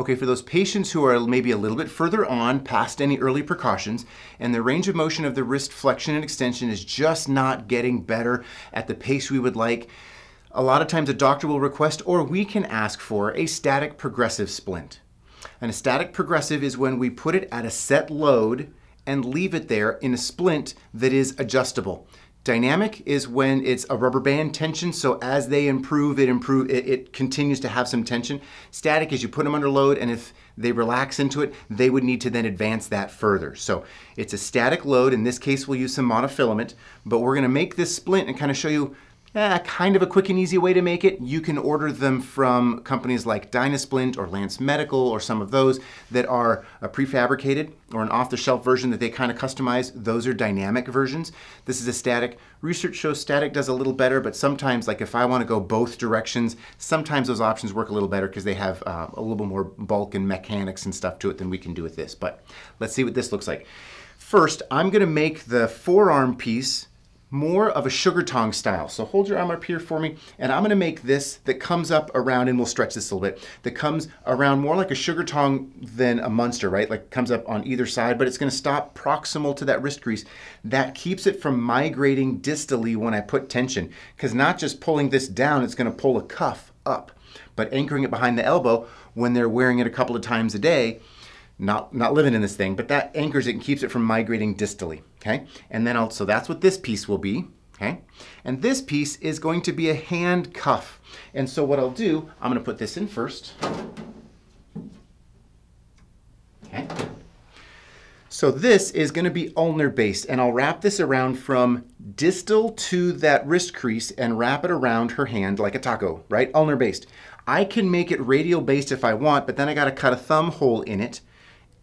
Okay, for those patients who are maybe a little bit further on past any early precautions and the range of motion of the wrist flexion and extension is just not getting better at the pace we would like, a lot of times a doctor will request or we can ask for a static progressive splint. And a static progressive is when we put it at a set load and leave it there in a splint that is adjustable. Dynamic is when it's a rubber band tension, so as they improve, it improve, it, it, continues to have some tension. Static is you put them under load, and if they relax into it, they would need to then advance that further. So it's a static load. In this case, we'll use some monofilament, but we're gonna make this splint and kind of show you eh, kind of a quick and easy way to make it. You can order them from companies like Dynasplint or Lance Medical or some of those that are uh, prefabricated or an off-the-shelf version that they kind of customize. Those are dynamic versions. This is a static. Research shows static does a little better, but sometimes, like if I want to go both directions, sometimes those options work a little better because they have uh, a little more bulk and mechanics and stuff to it than we can do with this. But let's see what this looks like. First, I'm going to make the forearm piece more of a sugar tong style. So hold your arm up here for me, and I'm gonna make this that comes up around, and we'll stretch this a little bit, that comes around more like a sugar tong than a Munster, right? Like comes up on either side, but it's gonna stop proximal to that wrist crease. That keeps it from migrating distally when I put tension, because not just pulling this down, it's gonna pull a cuff up, but anchoring it behind the elbow when they're wearing it a couple of times a day, not, not living in this thing, but that anchors it and keeps it from migrating distally, okay? And then also, that's what this piece will be, okay? And this piece is going to be a hand cuff. And so what I'll do, I'm gonna put this in first. Okay. So this is gonna be ulnar based and I'll wrap this around from distal to that wrist crease and wrap it around her hand like a taco, right? Ulnar based. I can make it radial based if I want, but then I gotta cut a thumb hole in it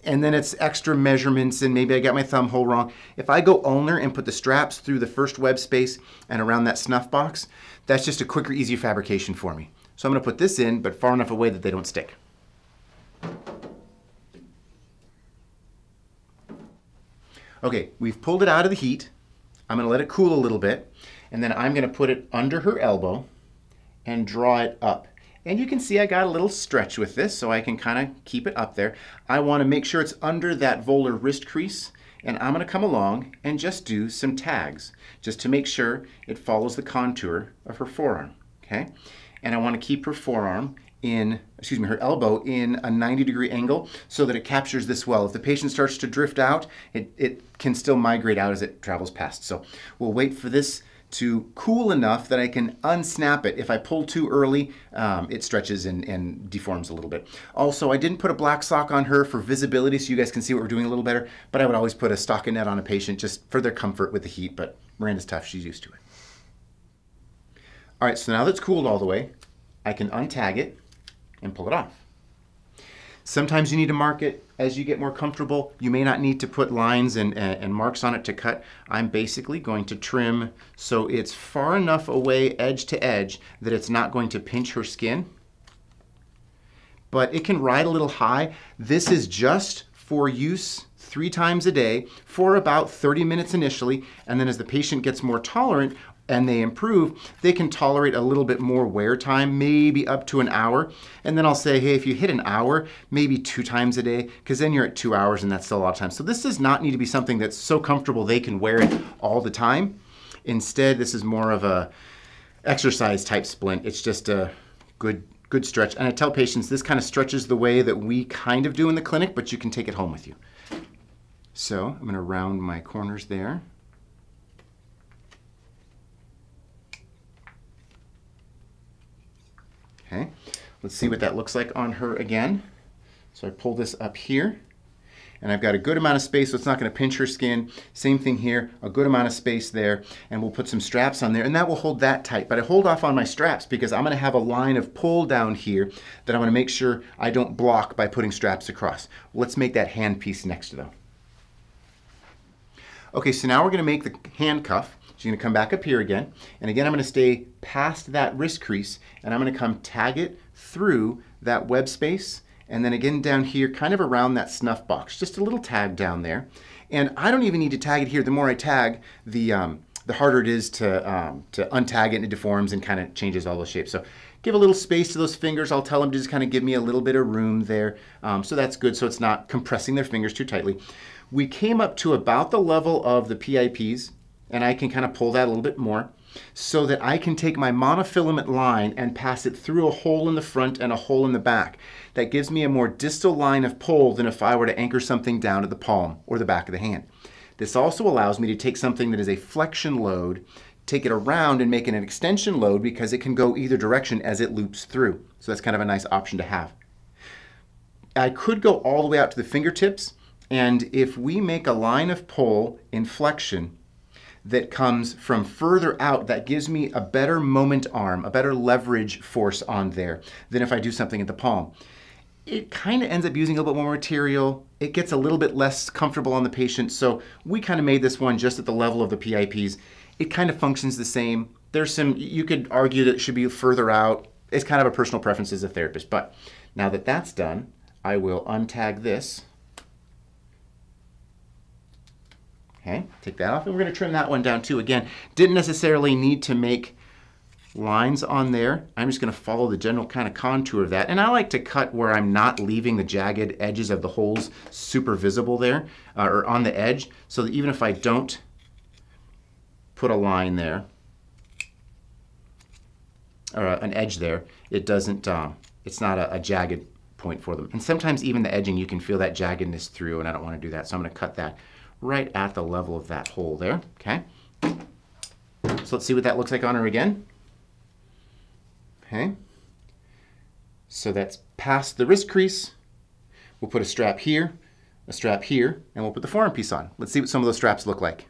and then it's extra measurements and maybe I got my thumb hole wrong. If I go ulnar and put the straps through the first web space and around that snuff box, that's just a quicker, easier fabrication for me. So I'm gonna put this in, but far enough away that they don't stick. Okay, we've pulled it out of the heat. I'm gonna let it cool a little bit, and then I'm gonna put it under her elbow and draw it up. And you can see I got a little stretch with this, so I can kind of keep it up there. I want to make sure it's under that volar wrist crease, and I'm going to come along and just do some tags, just to make sure it follows the contour of her forearm, okay? And I want to keep her forearm in, excuse me, her elbow in a 90 degree angle so that it captures this well. If the patient starts to drift out, it, it can still migrate out as it travels past. So we'll wait for this to cool enough that I can unsnap it. If I pull too early, um, it stretches and, and, deforms a little bit. Also, I didn't put a black sock on her for visibility so you guys can see what we're doing a little better, but I would always put a stockinette on a patient just for their comfort with the heat, but Miranda's tough, she's used to it. All right, so now that's cooled all the way, I can untag it and pull it off. Sometimes you need to mark it as you get more comfortable. You may not need to put lines and, and, marks on it to cut. I'm basically going to trim so it's far enough away edge to edge that it's not going to pinch her skin. But it can ride a little high. This is just for use three times a day for about 30 minutes initially. And then as the patient gets more tolerant, and they improve, they can tolerate a little bit more wear time, maybe up to an hour. And then I'll say, hey, if you hit an hour, maybe two times a day, because then you're at two hours and that's still a lot of time. So this does not need to be something that's so comfortable they can wear it all the time. Instead, this is more of a exercise type splint. It's just a good good stretch. And I tell patients this kind of stretches the way that we kind of do in the clinic, but you can take it home with you. So I'm gonna round my corners there. Okay, let's see what that looks like on her again. So I pull this up here and I've got a good amount of space so it's not going to pinch her skin. Same thing here, a good amount of space there, and we'll put some straps on there, and that will hold that tight. But I hold off on my straps because I'm going to have a line of pull down here that I'm to make sure I don't block by putting straps across. Let's make that hand piece next though. Okay, so now we're going to make the hand cuff. She's gonna come back up here again. And again, I'm gonna stay past that wrist crease and I'm gonna come tag it through that web space and then again down here, kind of around that snuff box, just a little tag down there. And I don't even need to tag it here. The more I tag, the, um, the harder it is to, um, to untag it and it deforms and kind of changes all those shapes. So give a little space to those fingers. I'll tell them to just kind of give me a little bit of room there. Um, so that's good so it's not compressing their fingers too tightly. We came up to about the level of the PIPs and I can kind of pull that a little bit more so that I can take my monofilament line and pass it through a hole in the front and a hole in the back. That gives me a more distal line of pull than if I were to anchor something down at the palm or the back of the hand. This also allows me to take something that is a flexion load, take it around and make it an extension load because it can go either direction as it loops through. So that's kind of a nice option to have. I could go all the way out to the fingertips, and if we make a line of pull in flexion, that comes from further out that gives me a better moment arm, a better leverage force on there than if I do something at the palm. It kind of ends up using a little bit more material. It gets a little bit less comfortable on the patient. So we kind of made this one just at the level of the PIPs. It kind of functions the same. There's some, you could argue that it should be further out. It's kind of a personal preference as a therapist. But now that that's done, I will untag this Okay, take that off and we're going to trim that one down too. Again, didn't necessarily need to make lines on there. I'm just going to follow the general kind of contour of that. And I like to cut where I'm not leaving the jagged edges of the holes super visible there uh, or on the edge so that even if I don't put a line there or an edge there, it doesn't, um, it's not a, a jagged point for them. And sometimes even the edging, you can feel that jaggedness through and I don't want to do that. So I'm going to cut that right at the level of that hole there, okay? So let's see what that looks like on her again. Okay. So that's past the wrist crease. We'll put a strap here, a strap here, and we'll put the forearm piece on. Let's see what some of those straps look like.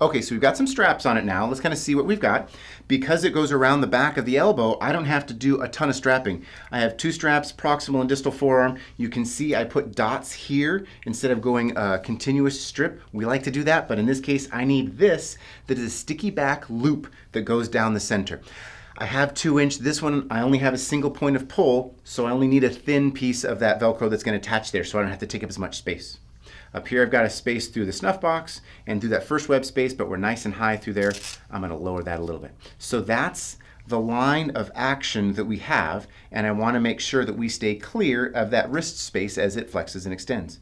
Okay, so we've got some straps on it now. Let's kind of see what we've got. Because it goes around the back of the elbow, I don't have to do a ton of strapping. I have two straps, proximal and distal forearm. You can see I put dots here instead of going a continuous strip. We like to do that, but in this case, I need this that is a sticky back loop that goes down the center. I have two inch, this one I only have a single point of pull, so I only need a thin piece of that Velcro that's gonna attach there so I don't have to take up as much space. Up here I've got a space through the snuff box and through that first web space, but we're nice and high through there. I'm gonna lower that a little bit. So that's the line of action that we have, and I wanna make sure that we stay clear of that wrist space as it flexes and extends.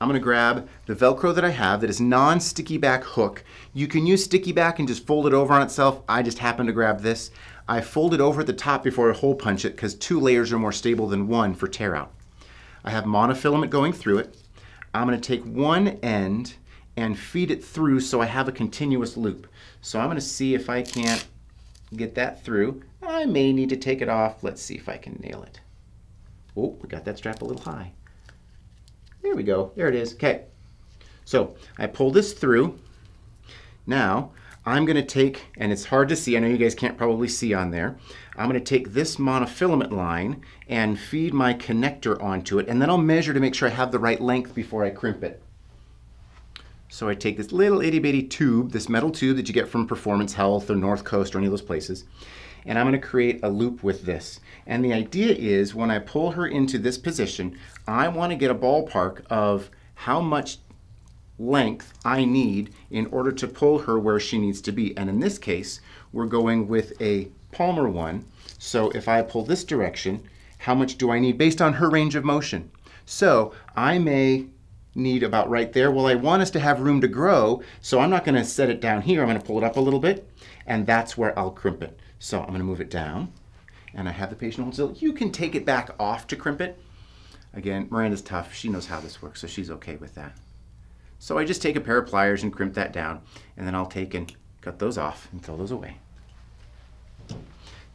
I'm gonna grab the Velcro that I have that is non-sticky back hook. You can use sticky back and just fold it over on itself. I just happen to grab this. I fold it over at the top before I hole punch it because two layers are more stable than one for tear out. I have monofilament going through it. I'm going to take one end and feed it through so I have a continuous loop. So I'm going to see if I can't get that through. I may need to take it off. Let's see if I can nail it. Oh, we got that strap a little high. There we go. There it is. Okay. So I pull this through. Now I'm going to take, and it's hard to see, I know you guys can't probably see on there, I'm going to take this monofilament line and feed my connector onto it, and then I'll measure to make sure I have the right length before I crimp it. So I take this little itty bitty tube, this metal tube that you get from Performance Health or North Coast or any of those places, and I'm going to create a loop with this. And the idea is when I pull her into this position, I want to get a ballpark of how much length I need in order to pull her where she needs to be. And in this case, we're going with a palmar one. So if I pull this direction, how much do I need based on her range of motion? So I may need about right there. Well, I want us to have room to grow, so I'm not gonna set it down here. I'm gonna pull it up a little bit, and that's where I'll crimp it. So I'm gonna move it down, and I have the patient hold still. You can take it back off to crimp it. Again, Miranda's tough. She knows how this works, so she's okay with that. So I just take a pair of pliers and crimp that down, and then I'll take and cut those off and throw those away.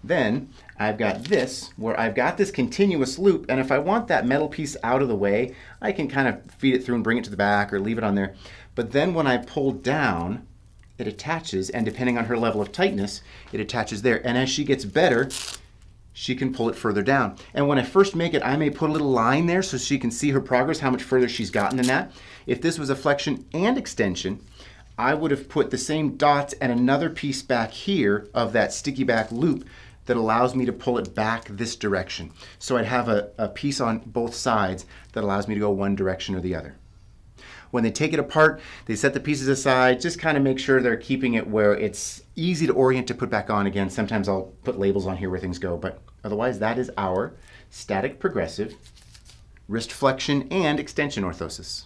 Then I've got this where I've got this continuous loop and if I want that metal piece out of the way, I can kind of feed it through and bring it to the back or leave it on there. But then when I pull down, it attaches and depending on her level of tightness, it attaches there. And as she gets better, she can pull it further down. And when I first make it, I may put a little line there so she can see her progress, how much further she's gotten than that. If this was a flexion and extension, I would have put the same dots and another piece back here of that sticky back loop that allows me to pull it back this direction. So I'd have a, a piece on both sides that allows me to go one direction or the other. When they take it apart, they set the pieces aside, just kind of make sure they're keeping it where it's easy to orient to put back on again. Sometimes I'll put labels on here where things go, but otherwise that is our static progressive wrist flexion and extension orthosis.